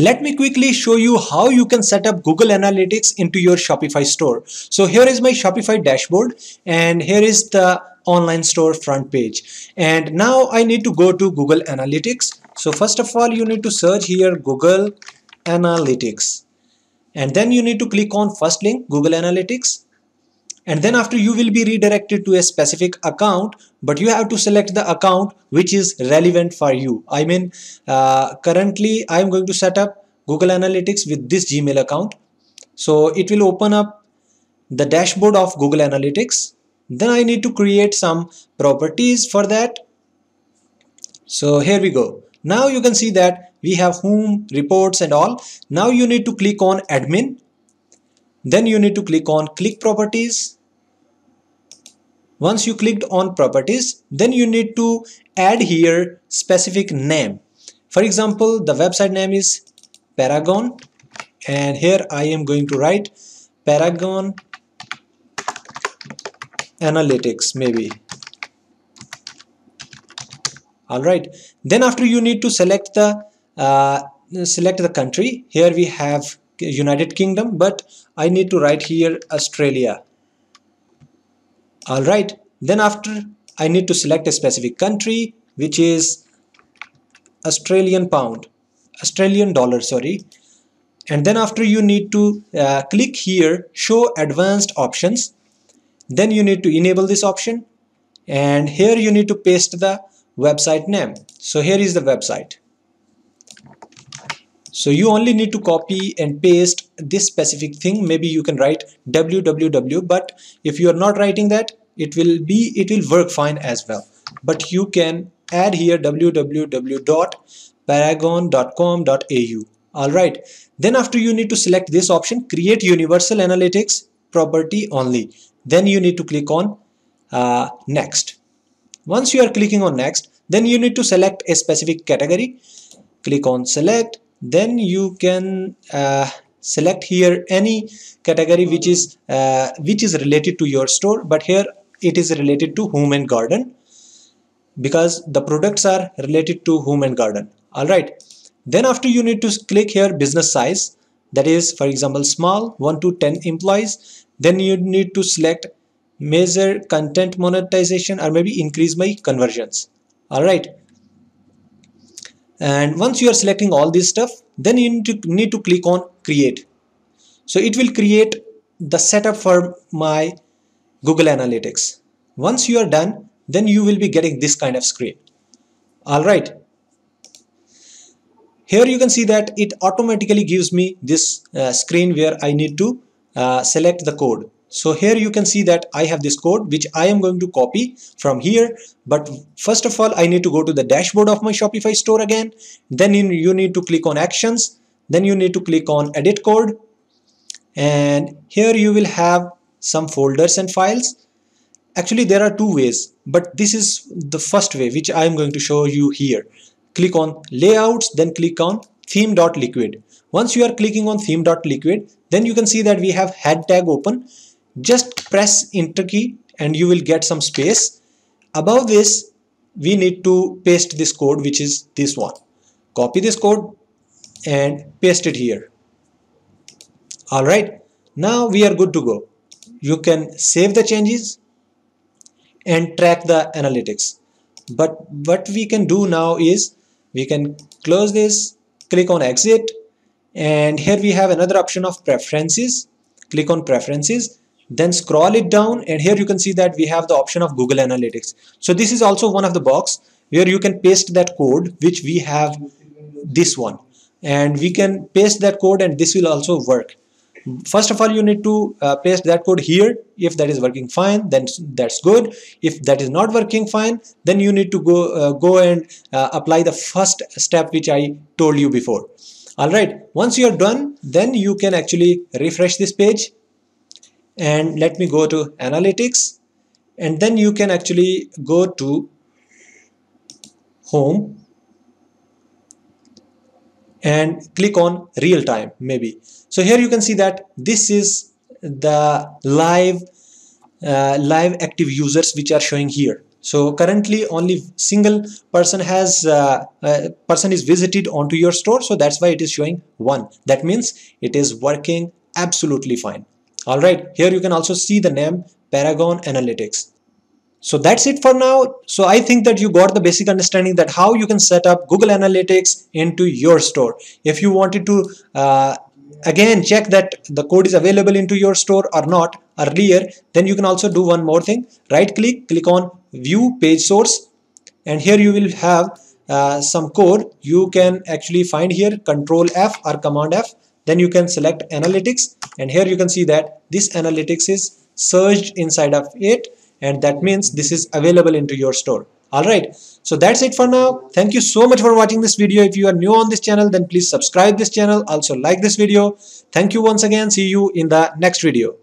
Let me quickly show you how you can set up Google Analytics into your Shopify store. So here is my Shopify dashboard and here is the online store front page. And now I need to go to Google Analytics. So first of all, you need to search here Google Analytics. And then you need to click on first link Google Analytics and then after you will be redirected to a specific account but you have to select the account which is relevant for you. I mean uh, currently i am going to set up google analytics with this gmail account. So it will open up the dashboard of google analytics. Then i need to create some properties for that. So here we go. Now you can see that we have home reports and all. Now you need to click on admin. Then you need to click on click properties once you clicked on properties then you need to add here specific name. For example the website name is paragon and here I am going to write paragon analytics maybe. All right. Then after you need to select the uh, select the country here we have United Kingdom but I need to write here Australia all right. Then after I need to select a specific country which is Australian pound Australian dollar sorry. And then after you need to uh, click here show advanced options. Then you need to enable this option. And here you need to paste the website name. So here is the website. So you only need to copy and paste this specific thing maybe you can write www but if you are not writing that it will be it will work fine as well. But you can add here www.paragon.com.au all right. Then after you need to select this option create universal analytics property only. Then you need to click on uh, next. Once you are clicking on next then you need to select a specific category. Click on select. Then you can uh, select here any category which is uh, which is related to your store but here it is related to home and garden because the products are related to home and garden. All right. Then after you need to click here business size that is for example small 1 to 10 employees then you need to select measure content monetization or maybe increase my conversions. All right. And once you are selecting all this stuff then you need to, need to click on create so it will create the setup for my Google Analytics. Once you are done, then you will be getting this kind of screen. All right. Here you can see that it automatically gives me this uh, screen where I need to uh, select the code. So here you can see that I have this code which I am going to copy from here. But first of all, I need to go to the dashboard of my Shopify store again. Then you need to click on actions. Then you need to click on edit code. And here you will have some folders and files. Actually there are two ways but this is the first way which I am going to show you here. Click on layouts then click on theme.liquid once you are clicking on theme.liquid then you can see that we have head tag open. Just press enter key and you will get some space. Above this we need to paste this code which is this one. Copy this code and paste it here. All right now we are good to go. You can save the changes and track the analytics. But what we can do now is we can close this click on exit and here we have another option of preferences. Click on preferences then scroll it down and here you can see that we have the option of Google Analytics. So this is also one of the box where you can paste that code which we have this one and we can paste that code and this will also work. First of all you need to uh, paste that code here. If that is working fine then that's good. If that is not working fine then you need to go uh, go and uh, apply the first step which I told you before. All right. Once you are done then you can actually refresh this page. And let me go to analytics. And then you can actually go to home and click on real time maybe. So here you can see that this is the live uh, live active users which are showing here. So currently only single person has uh, uh, person is visited onto your store. So that's why it is showing one. That means it is working absolutely fine. All right. Here you can also see the name paragon analytics so that's it for now. So i think that you got the basic understanding that how you can set up google analytics into your store. If you wanted to uh, again check that the code is available into your store or not earlier then you can also do one more thing. Right click click on view page source. And here you will have uh, some code. You can actually find here control F or command F. Then you can select analytics. And here you can see that this analytics is surged inside of it and that means this is available into your store. All right. So that's it for now. Thank you so much for watching this video. If you are new on this channel then please subscribe this channel. Also like this video. Thank you once again. See you in the next video